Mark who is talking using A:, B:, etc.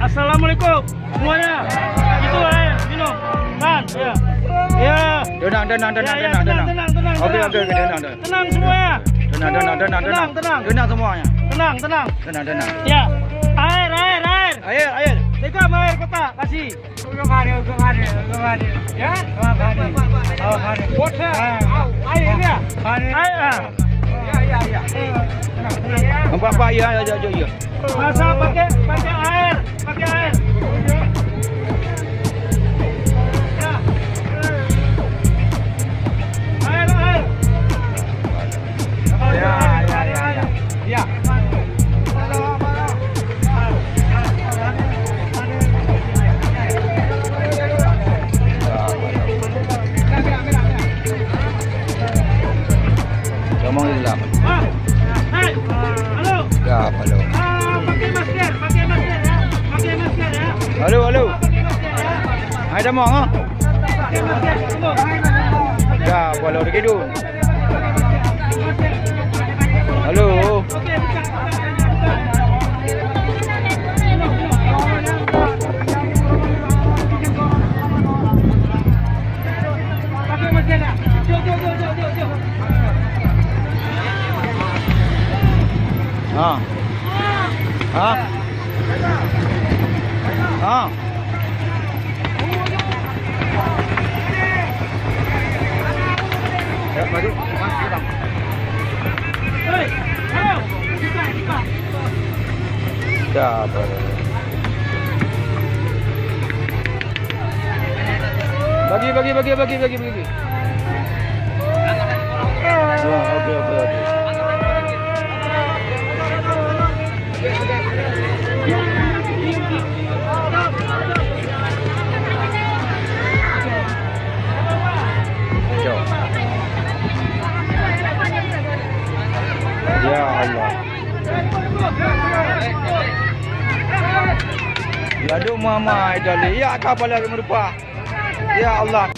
A: Assalamualaikum semuanya. Itu air minum. Kan? Ya. Ya.
B: Tenang, tenang,
A: Ya,
B: tenang,
A: ya,
B: tenang, tenang.
A: tenang, tenang,
B: Oke,
A: tenang.
B: oke, oke, tenang, tenang.
A: Tenang semuanya.
B: Tenang, tenang, tenang, tenang.
A: Tenang, tenang.
B: Semuanya.
A: Tenang, tenang.
B: Tenang, tenang.
A: Ya. Air, air, air.
B: Air, air.
A: Tegam air kota, kasih.
C: Ugong ada, ugong ada, ugong ada. Ya? Ugong ada. Oh, ada. Water. Air ya?
A: Air. Ah.
C: Ya, ya, ya.
B: Ya, ya, ya.
A: Masa pakai pakai air, pakai air.
B: Islam.
A: Ah, hai. Halo.
B: Ya, halo.
A: Ah, pakai masker, pakai masker ya. Pakai masker ya.
B: Halo, halo. Hai, dah mau ah?
A: Pakai masker dulu.
B: Ya. Halo.
A: Oke, buka, buka.
B: Ha. Ha. Ha. Ya, bang.
A: Hei, buka.
B: Ya. Bagi, bagi, bagi, bagi, bagi, bagi. Ya, oke, oke, Ya Allah. Lalu mama idali. Ya kapal lagi merupa. Ya Allah.